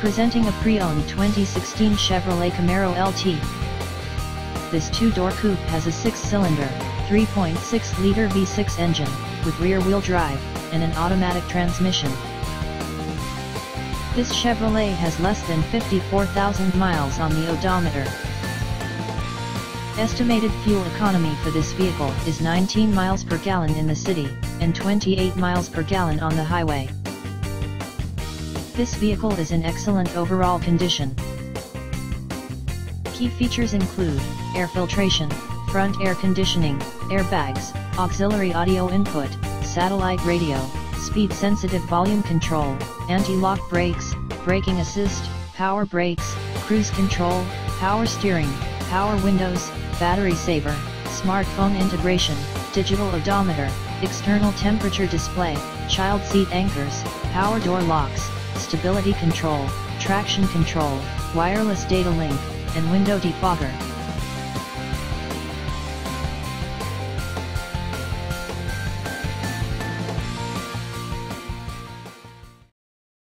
Presenting a pre-owned 2016 Chevrolet Camaro LT. This two-door coupe has a six-cylinder, 3.6-liter V6 engine, with rear-wheel drive, and an automatic transmission. This Chevrolet has less than 54,000 miles on the odometer. Estimated fuel economy for this vehicle is 19 miles per gallon in the city, and 28 miles per gallon on the highway. This vehicle is in excellent overall condition. Key features include, air filtration, front air conditioning, airbags, auxiliary audio input, satellite radio, speed-sensitive volume control, anti-lock brakes, braking assist, power brakes, cruise control, power steering, power windows, battery saver, smartphone integration, digital odometer, external temperature display, child seat anchors, power door locks, stability control, traction control, wireless data link, and window defogger.